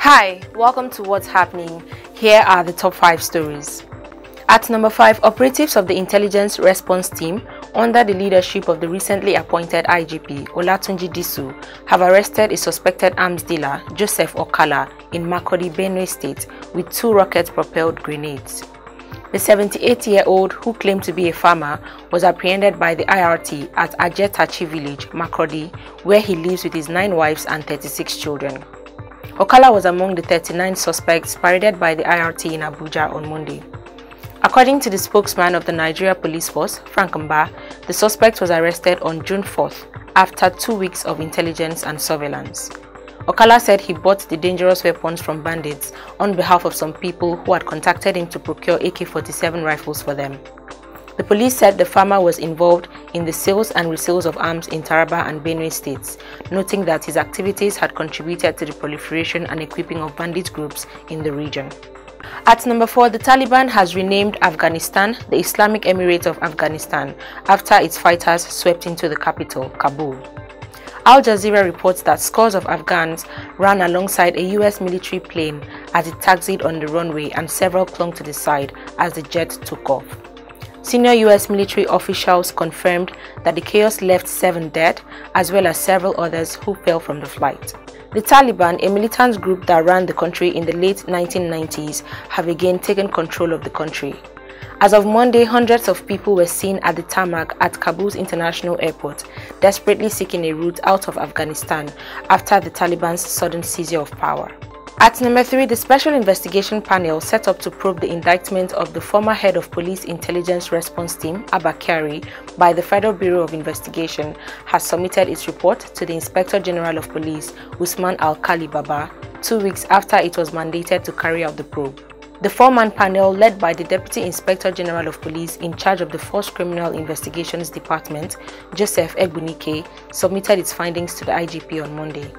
Hi, welcome to What's Happening. Here are the top 5 stories. At number 5, operatives of the Intelligence Response Team, under the leadership of the recently appointed IGP Olatunji Disu, have arrested a suspected arms dealer, Joseph Okala, in Makurdi, Benue State, with two rocket-propelled grenades. The 78-year-old, who claimed to be a farmer, was apprehended by the IRT at Ajetachi village, Makurdi, where he lives with his nine wives and 36 children. Okala was among the 39 suspects paraded by the IRT in Abuja on Monday. According to the spokesman of the Nigeria Police Force, Frank Mba, the suspect was arrested on June 4th after two weeks of intelligence and surveillance. Okala said he bought the dangerous weapons from bandits on behalf of some people who had contacted him to procure AK-47 rifles for them. The police said the farmer was involved in the sales and resales of arms in Taraba and Benue states, noting that his activities had contributed to the proliferation and equipping of bandit groups in the region. At number 4, the Taliban has renamed Afghanistan the Islamic Emirate of Afghanistan after its fighters swept into the capital, Kabul. Al Jazeera reports that scores of Afghans ran alongside a US military plane as it taxied on the runway and several clung to the side as the jet took off. Senior US military officials confirmed that the chaos left seven dead as well as several others who fell from the flight. The Taliban, a militant group that ran the country in the late 1990s, have again taken control of the country. As of Monday, hundreds of people were seen at the tarmac at Kabul's international airport, desperately seeking a route out of Afghanistan after the Taliban's sudden seizure of power. At number 3, the Special Investigation Panel set up to probe the indictment of the former head of Police Intelligence Response Team, Abba Kyari, by the Federal Bureau of Investigation has submitted its report to the Inspector General of Police, Usman Alkali Baba, two weeks after it was mandated to carry out the probe. The four-man panel, led by the Deputy Inspector General of Police in charge of the Force Criminal Investigations Department, Joseph Egbunike, submitted its findings to the IGP on Monday.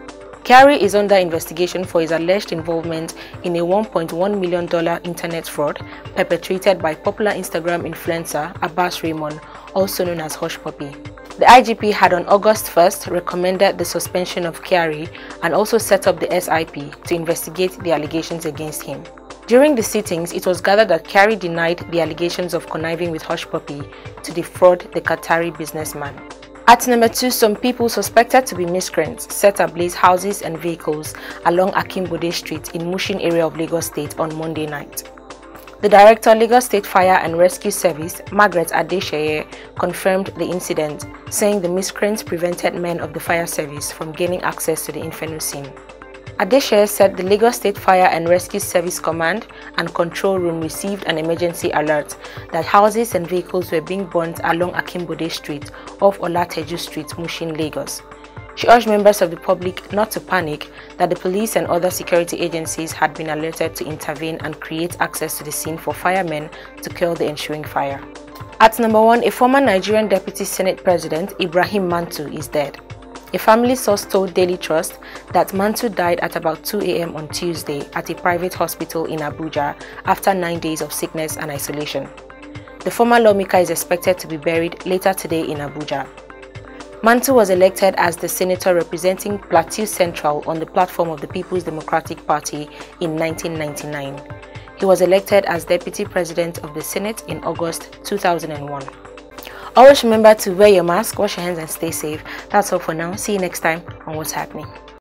Kyari is under investigation for his alleged involvement in a $1.1 million internet fraud perpetrated by popular Instagram influencer Abbas Raymond, also known as Hushpuppi. The IGP had on August 1st recommended the suspension of Kyari and also set up the SIP to investigate the allegations against him. During the sittings, it was gathered that Kyari denied the allegations of conniving with Hushpuppi to defraud the Qatari businessman. At number 2, some people suspected to be miscreants set ablaze houses and vehicles along Akimbode Street in Mushin area of Lagos State on Monday night. The Director Lagos State Fire and Rescue Service, Margaret Adeseye, confirmed the incident, saying the miscreants prevented men of the fire service from gaining access to the inferno scene. Adeshe said the Lagos State Fire and Rescue Service Command and Control Room received an emergency alert that houses and vehicles were being burnt along Akimbode Street off Olateju Street, Mushin, Lagos. She urged members of the public not to panic, that the police and other security agencies had been alerted to intervene and create access to the scene for firemen to kill the ensuing fire. At number 1, a former Nigerian Deputy Senate President, Ibrahim Mantu, is dead. A family source told Daily Trust that Mantu died at about 2 a.m. on Tuesday at a private hospital in Abuja after nine days of sickness and isolation. The former lawmaker is expected to be buried later today in Abuja. Mantu was elected as the senator representing Plateau Central on the platform of the People's Democratic Party in 1999. He was elected as deputy president of the Senate in August 2001. Always remember to wear your mask, wash your hands and stay safe. That's all for now. See you next time on What's Happening.